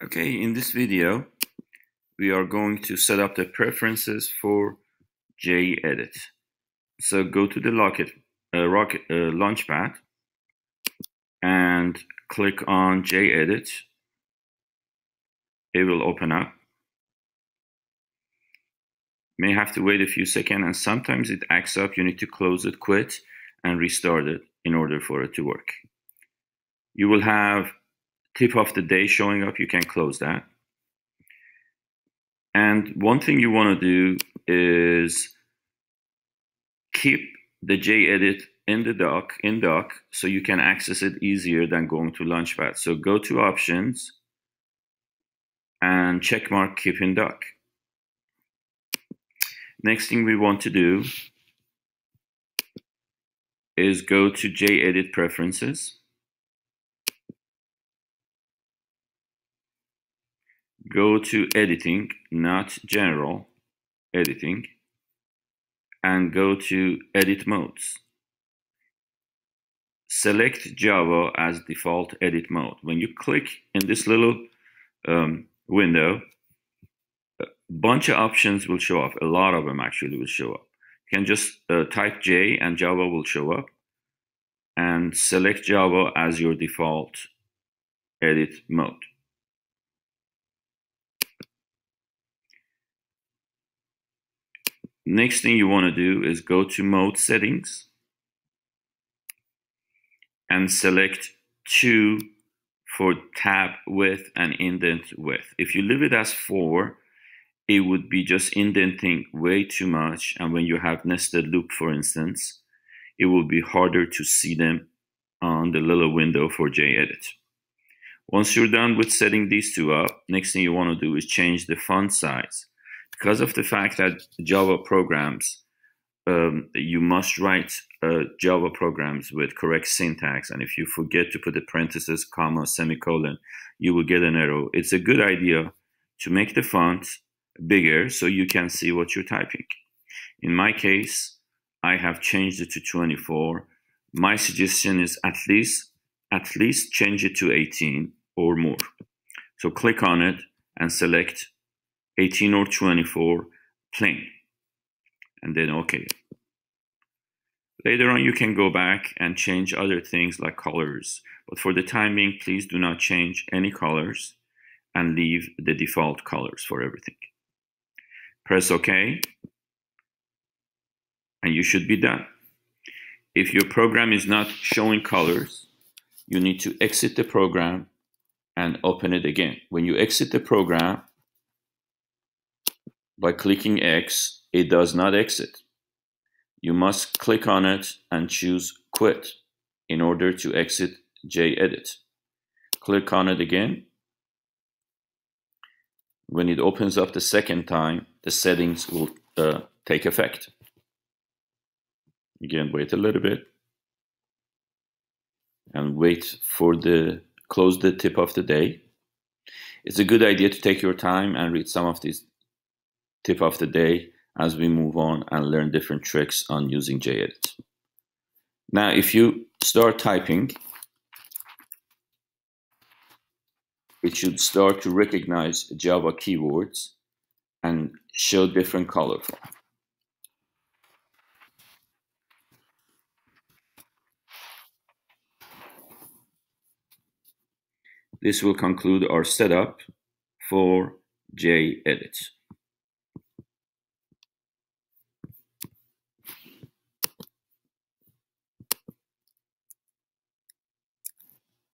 Okay, in this video, we are going to set up the preferences for JEdit. So go to the Rocket, uh, Rocket uh, Launchpad and click on JEdit. It will open up. May have to wait a few seconds and sometimes it acts up. You need to close it, quit, and restart it in order for it to work. You will have tip of the day showing up, you can close that. And one thing you want to do is keep the JEdit in the dock, in dock, so you can access it easier than going to Launchpad. So go to Options and checkmark Keep in Dock. Next thing we want to do is go to JEdit Preferences go to editing, not general, editing, and go to edit modes. Select Java as default edit mode. When you click in this little um, window, a bunch of options will show up. A lot of them actually will show up. You can just uh, type J and Java will show up and select Java as your default edit mode. Next thing you want to do is go to mode settings and select 2 for tab width and indent width. If you leave it as 4, it would be just indenting way too much and when you have nested loop for instance, it will be harder to see them on the little window for JEdit. Once you're done with setting these two up, next thing you want to do is change the font size because of the fact that Java programs, um, you must write uh, Java programs with correct syntax. And if you forget to put the parentheses, comma, semicolon, you will get an error. It's a good idea to make the font bigger so you can see what you're typing. In my case, I have changed it to 24. My suggestion is at least at least change it to 18 or more. So click on it and select 18 or 24 plain and then okay. Later on you can go back and change other things like colors. But for the time being please do not change any colors and leave the default colors for everything. Press ok. And you should be done. If your program is not showing colors you need to exit the program and open it again. When you exit the program by clicking X, it does not exit. You must click on it and choose Quit in order to exit JEdit. Click on it again. When it opens up the second time, the settings will uh, take effect. Again, wait a little bit and wait for the close the tip of the day. It's a good idea to take your time and read some of these tip of the day as we move on and learn different tricks on using JEdit. Now, if you start typing, it should start to recognize Java keywords and show different color This will conclude our setup for JEdit.